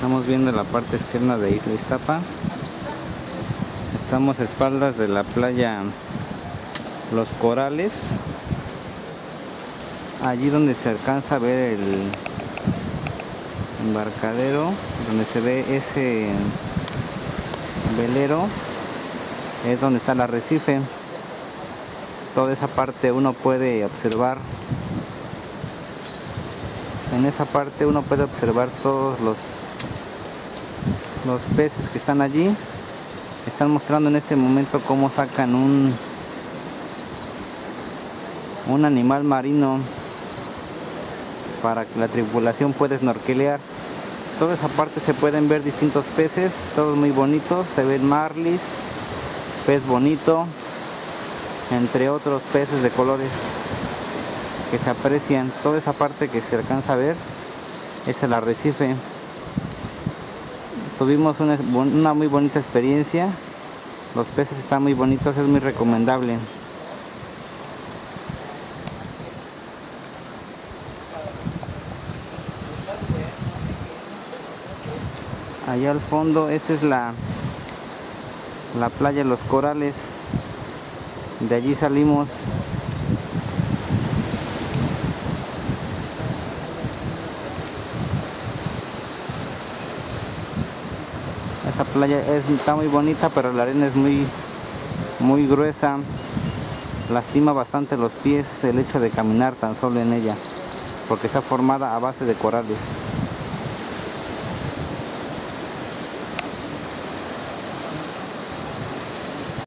Estamos viendo la parte externa de Isla Iztapa. Estamos a espaldas de la playa Los Corales. Allí donde se alcanza a ver el embarcadero, donde se ve ese velero, es donde está el arrecife. Toda esa parte uno puede observar en esa parte uno puede observar todos los los peces que están allí. Están mostrando en este momento cómo sacan un un animal marino para que la tripulación pueda snorkelear. Toda esa parte se pueden ver distintos peces todos muy bonitos se ven marlis pez bonito entre otros peces de colores que se aprecian. Toda esa parte que se alcanza a ver es el arrecife tuvimos una, muy bonita experiencia. Los peces están muy bonitos es muy recomendable. Allá al fondo esta es la la playa Los Corales. De allí salimos esa playa es, está muy bonita pero la arena es muy muy gruesa. Lastima bastante los pies el hecho de caminar tan solo en ella porque está formada a base de corales